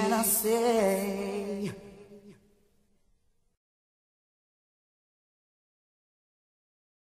can I say?